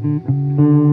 Mm-hmm.